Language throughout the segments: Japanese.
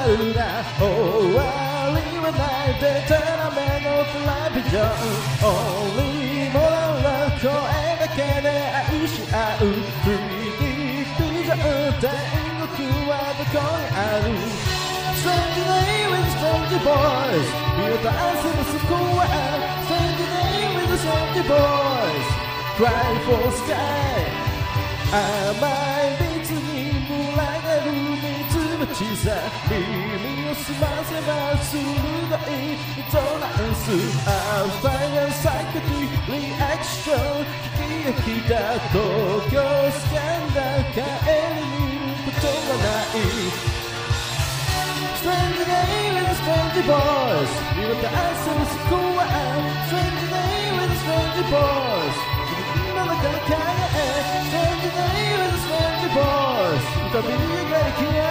にとどまるな終わりはないでたらめのテレビジョン Only もらう声だけで愛し合う 3D ビジョン天国はどこにある Strange name with strange boys 見渡せばそこは Strange name with strange boys Cry for sky 甘い蜜に群がる 蜜蜂さ耳を澄ませば鋭いトランスアフターがサイコディリアクション聞き飽きた東京スキャンダー帰り見ることはない Strange name with a strange voice 見渡せばそこは Strange name with a strange voice 自分の中の影 Strange name with a strange voice 浮かびが消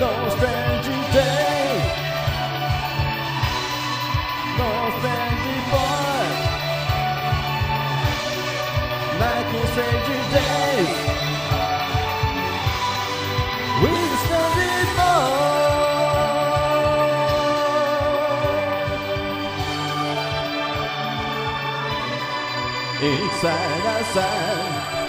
No standing day. No standing boy. Like no standing day. We standing. Inside outside.